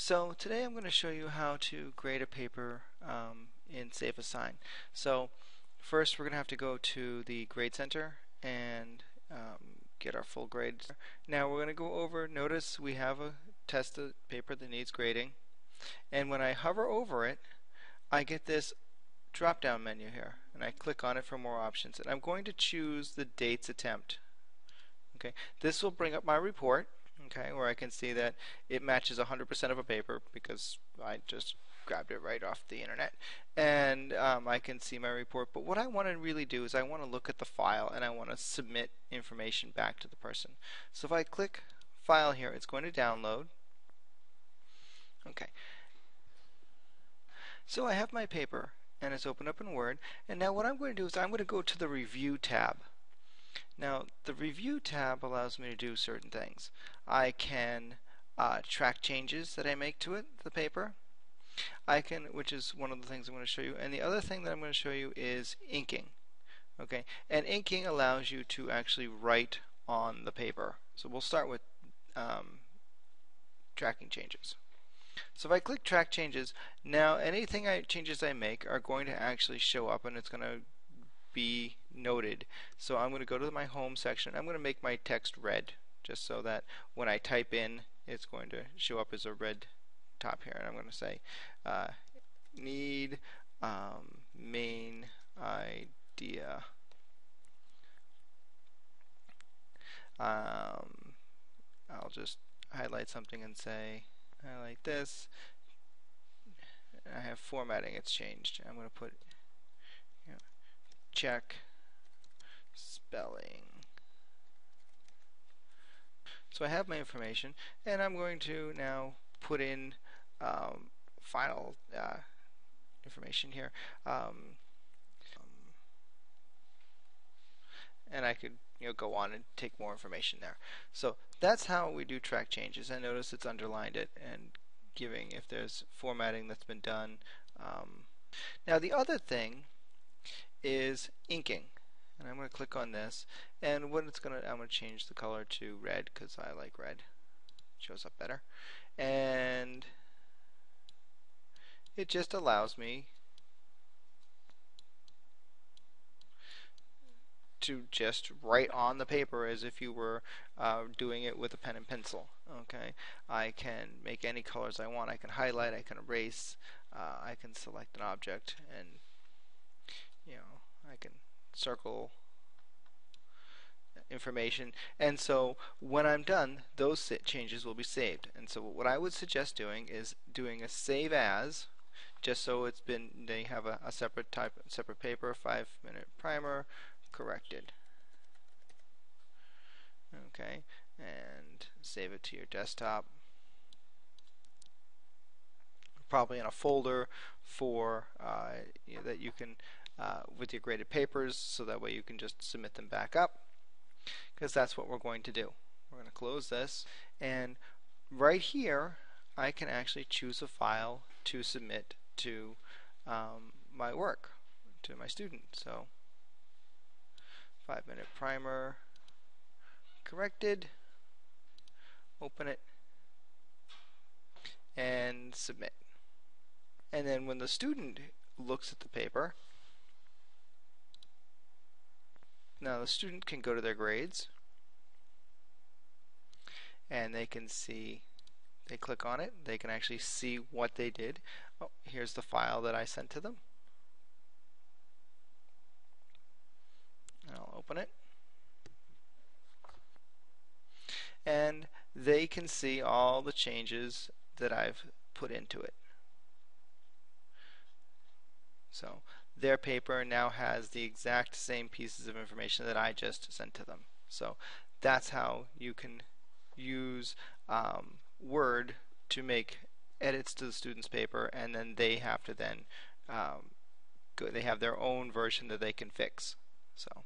So today I'm going to show you how to grade a paper um, in SafeAssign. So first we're going to have to go to the Grade Center and um, get our full grades. Now we're going to go over, notice we have a test paper that needs grading and when I hover over it I get this drop down menu here and I click on it for more options and I'm going to choose the dates attempt. Okay, This will bring up my report okay, where I can see that it matches 100% of a paper because I just grabbed it right off the internet. And um, I can see my report. But what I want to really do is I want to look at the file and I want to submit information back to the person. So if I click file here it's going to download. Okay. So I have my paper and it's opened up in Word. And now what I'm going to do is I'm going to go to the review tab now, the Review tab allows me to do certain things. I can uh, track changes that I make to it, the paper. I can, which is one of the things I'm going to show you. And the other thing that I'm going to show you is inking. Okay, and inking allows you to actually write on the paper. So we'll start with um, tracking changes. So if I click track changes, now anything I changes I make are going to actually show up and it's going to be noted. So I'm going to go to my home section. I'm going to make my text red just so that when I type in it's going to show up as a red top here. And I'm going to say uh, need um, main idea. Um, I'll just highlight something and say highlight this. I have formatting, it's changed. I'm going to put check spelling. So I have my information and I'm going to now put in um, final uh, information here. Um, and I could you know go on and take more information there. So that's how we do track changes. And notice it's underlined it and giving if there's formatting that's been done. Um, now the other thing is inking. And I'm going to click on this. And what it's going to I'm going to change the color to red because I like red. It shows up better. And it just allows me to just write on the paper as if you were uh, doing it with a pen and pencil okay? I can make any colors I want. I can highlight I can erase uh, I can select an object and you know I can circle information. And so when I'm done those changes will be saved. And so what I would suggest doing is doing a save as just so it's been they have a, a separate type separate paper five minute primer corrected. Okay and save it to your desktop. Probably in a folder for uh, you know, that you can uh, with your graded papers so that way you can just submit them back up because that's what we're going to do. We're going to close this and right here I can actually choose a file to submit to um, my work, to my student. So five minute primer corrected, open it and submit. And then when the student looks at the paper, Now the student can go to their grades and they can see they click on it. They can actually see what they did. Oh, here's the file that I sent to them. I'll open it. And they can see all the changes that I've put into it. So their paper now has the exact same pieces of information that I just sent to them. So that's how you can use um, Word to make edits to the student's paper and then they have to then um, go, they have their own version that they can fix. So